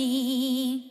me.